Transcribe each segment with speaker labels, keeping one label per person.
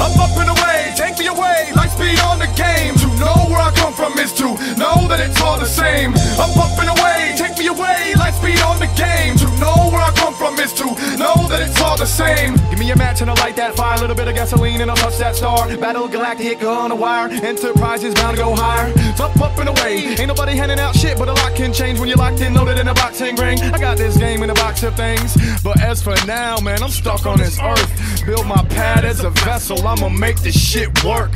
Speaker 1: Up, up and away, take me away, speed on the game. Know where I come from is to know that it's all the same. Up and away, take me away, speed on the game. To know where I come from is to know that it's all the same. Give me a match and a light that fire, a little bit of gasoline and I'll touch that star. Battle galactic on the wire, Enterprise is bound to go higher. Up, up away, ain't nobody handing out shit, but a lot can change when you're locked in, loaded in a boxing ring. I got this game in a box of things, but as for now, man, I'm stuck on this earth. Build my pad as a vessel, I'ma make this shit work.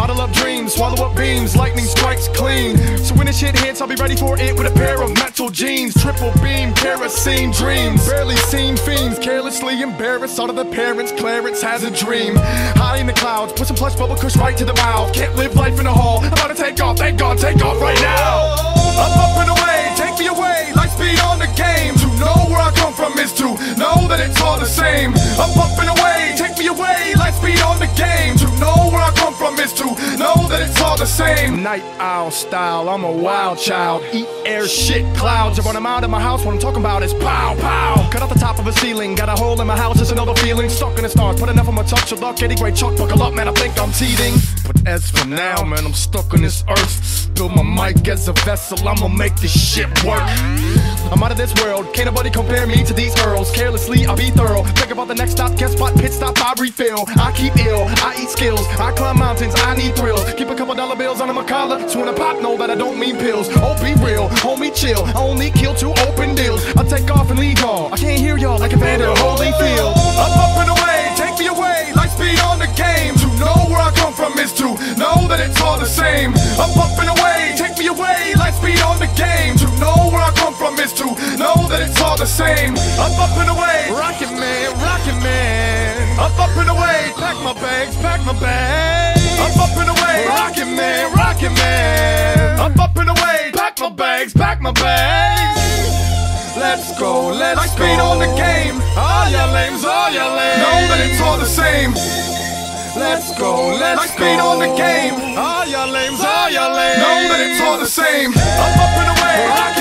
Speaker 1: Bottle up dreams, swallow up beams, lightning strikes clean. So when this shit hits, I'll be ready for it with a pair of metal jeans. Triple beam, kerosene dreams. Barely seen fiends, carelessly embarrassed. Out of the parents, Clarence has a dream. High in the clouds, put some plush bubble kush right to the mouth. Can't live life in a hall. I'm about to take off, thank God, take off right now. Up, up and away, take me away, like speed on the game. To know where I come from is to know that it's all the same. Up, up and away, take me away, like speed on the game. Know where I come from is to the same. Night owl style, I'm a wild child. Eat air shit clouds. I run them out of my house. What I'm talking about is pow pow. Cut off the top of a ceiling. Got a hole in my house, just another feeling. Stuck in the stars. Put enough on my touch of luck. Eddie Gray Chuck, buckle up, man. I think I'm teething. But as for now, man, I'm stuck on this earth. Build my mic as a vessel. I'ma make this shit work. I'm out of this world. Can't nobody compare me to these earls. Carelessly, I'll be thorough. Think about the next stop, guess spot, pit stop, I refill. I keep ill, I eat skills. I climb mountains, I need thrills. Keep a couple dollar bills under my collar. So when I pop, know that I don't mean pills. Oh, be real, homie, chill. I only kill two open deals. I take off and leave y'all. I can't hear y'all like Evander Holyfield. Up, up and away, take me away, like speed on the game. To know where I come from is to know that it's all the same. Up, up and away, take me away, like speed on the game. To know where I come from is to know that it's all the same. Up, up and away, rocket man, rocket man. Up, up and away, pack my bags, pack my bags. My bags, pack my bags. Let's go, let's like go. speed on the game. All your lames, all your lames. Know that it's all the same. Let's go, let's like go. speed on the game. All your lames, all your lames. Know that it's all the same. Up, up and away.